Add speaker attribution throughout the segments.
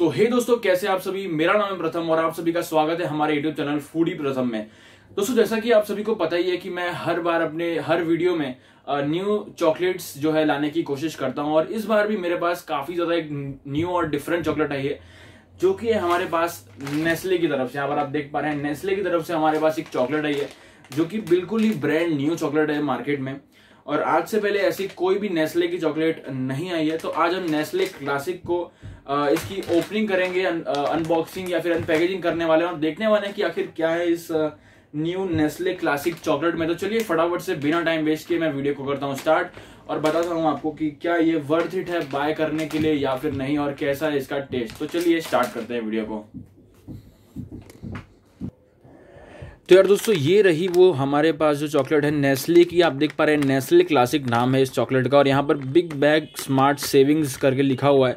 Speaker 1: तो हे दोस्तों, कैसे आप सभी? मेरा नाम है प्रथम और आप सभी का स्वागत है हमारे यूट्यूब चैनल फूडी प्रथम में। दोस्तों, जैसा कि आप सभी को पता ही है कि मैं हर बार अपने, हर वीडियो में न्यू चॉकलेट्स जो है लाने की कोशिश करता हूँ, और इस बार भी मेरे पास काफ़ी ज़्यादा एक न्यू और डिफरेंट चॉकलेट आई है, जो कि हमारे पास नेस्ले की तरफ़ से, यहाँ पर आप देख पा रहे हैं नेस्ले की तरफ़ से हमारे पास एक चॉकलेट आई है, जो कि बिल्कुल ही ब्रांड न्यू चॉकलेट है मार्केट में। और आज से पहले ऐसी कोई भी नेस्ले की चॉकलेट नहीं आई है तो आज हम नेस्ले क्लासिक को इसकी ओपनिंग करेंगे अनबॉक्सिंग या फिर अनपैकेजिंग करने वाले हैं और देखने वाले हैं कि आखिर क्या है इस न्यू नेस्ले क्लासिक चॉकलेट में। तो चलिए फटाफट से बिना टाइम वेस्ट किए मैं वीडियो को करता हूँ स्टार्ट और बताता हूँ आपको कि क्या ये वर्थ इट है बाय करने के लिए या फिर नहीं और कैसा है इसका टेस्ट तो चलिए स्टार्ट करते हैं वीडियो को। तो यार दोस्तों, ये रही वो हमारे पास जो चॉकलेट है नेस्ले की। आप देख पा रहे हैं नेस्ले क्लासिक नाम है इस चॉकलेट का और यहाँ पर बिग बैग स्मार्ट सेविंग्स करके लिखा हुआ है।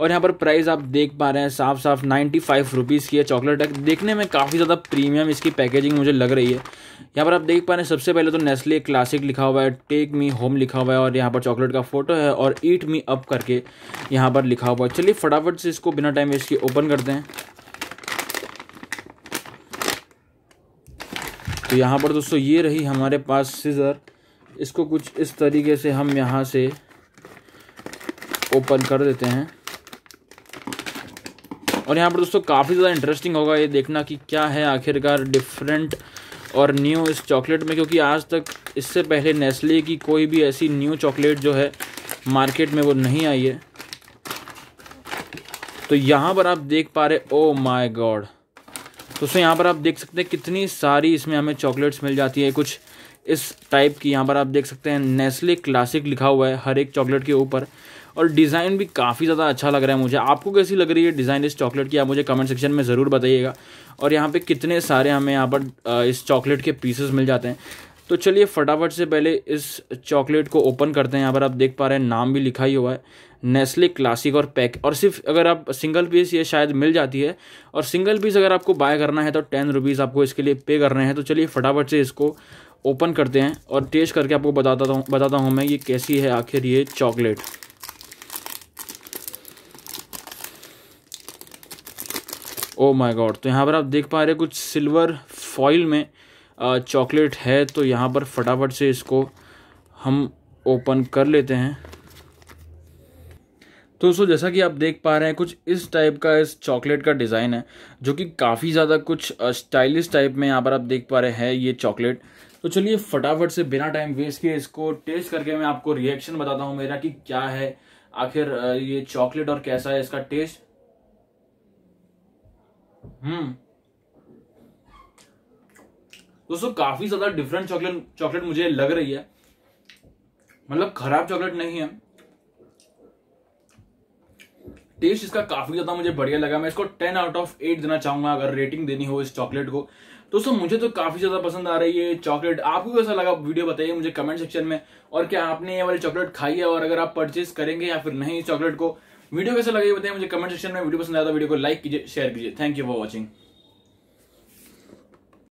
Speaker 1: और यहाँ पर प्राइस आप देख पा रहे हैं साफ़ साफ़ नाइन्टी फाइव रुपीज़ की है चॉकलेट है। देखने में काफ़ी ज़्यादा प्रीमियम इसकी पैकेजिंग मुझे लग रही है। यहाँ पर आप देख पा रहे हैं, सबसे पहले तो नेस्ले क्लासिक लिखा हुआ है टेक मी होम लिखा हुआ है और यहाँ पर चॉकलेट का फ़ोटो है और ईट मी अप करके यहाँ पर लिखा हुआ है। चलिए फटाफट से इसको बिना टाइम वेस्ट किए ओपन करते हैं। तो यहाँ पर दोस्तों ये रही हमारे पास सीज़र इसको कुछ इस तरीके से हम यहाँ से ओपन कर देते हैं। और यहाँ पर दोस्तों काफ़ी ज़्यादा इंटरेस्टिंग होगा ये देखना कि क्या है आखिरकार डिफरेंट और न्यू इस चॉकलेट में, क्योंकि आज तक इससे पहले नेस्ले की कोई भी ऐसी न्यू चॉकलेट जो है मार्केट में वो नहीं आई है। तो यहाँ पर आप देख पा रहे ओ माय गॉड दोस्तों, यहाँ पर आप देख सकते हैं कितनी सारी इसमें हमें चॉकलेट्स मिल जाती है। कुछ इस टाइप की यहाँ पर आप देख सकते हैं। नेस्ले क्लासिक लिखा हुआ है हर एक चॉकलेट के ऊपर। और डिज़ाइन भी काफ़ी ज़्यादा अच्छा लग रहा है मुझे। आपको कैसी लग रही है डिज़ाइन इस चॉकलेट की? आप मुझे कमेंट सेक्शन में ज़रूर बताइएगा। और यहाँ पे कितने सारे हमें यहाँ पर इस चॉकलेट के पीसेस मिल जाते हैं। तो चलिए फटाफट से पहले इस चॉकलेट को ओपन करते हैं। यहाँ पर आप देख पा रहे हैं, नाम भी लिखा ही हुआ है, नेस्ले क्लासिक और पैक। और सिर्फ़ अगर आप सिंगल पीस ये शायद मिल जाती है, और सिंगल पीस अगर आपको बाय करना है तो टेन रुपीज़ आपको इसके लिए पे करने हैं। तो चलिए फटाफट से इसको ओपन करते हैं और टेस्ट करके आपको बताता हूँ बताता हूँ मैं ये कैसी है आखिर ये चॉकलेट। ओ माय गॉड तो यहाँ पर आप देख पा रहे कुछ सिल्वर फॉइल में चॉकलेट है तो यहाँ पर फटाफट से इसको हम ओपन कर लेते हैं। तो दोस्तों, जैसा कि आप देख पा रहे हैं, कुछ इस टाइप का इस चॉकलेट का डिज़ाइन है, जो कि काफ़ी ज़्यादा कुछ स्टाइलिश टाइप में यहाँ पर आप देख पा रहे हैं ये चॉकलेट तो चलिए फटाफट से बिना टाइम वेस्ट किए इसको टेस्ट करके मैं आपको रिएक्शन बताता हूँ मेरा कि क्या है, आखिर ये चॉकलेट और कैसा है इसका टेस्ट हम्म। दोस्तों, काफ़ी ज़्यादा डिफरेंट चॉकलेट चॉकलेट मुझे लग रही है। मतलब खराब चॉकलेट नहीं है। टेस्ट इसका काफ़ी ज़्यादा मुझे बढ़िया लगा। मैं इसको टेन आउट ऑफ़ एट देना चाहूँगा, अगर रेटिंग देनी हो इस चॉकलेट को। दोस्तों, मुझे तो काफ़ी ज़्यादा पसंद आ रही है चॉकलेट आपको कैसा लगा? वीडियो बताइए मुझे कमेंट सेक्शन में। और क्या आपने ये वाली चॉकलेट खाई है? और अगर आप परचेज करेंगे या फिर नहीं इस चॉकलेट को, वीडियो कैसा लगा बताइए मुझे कमेंट सेक्शन में। वीडियो पसंद आया तो वीडियो को लाइक कीजिए शेयर कीजिए। Thank you for watching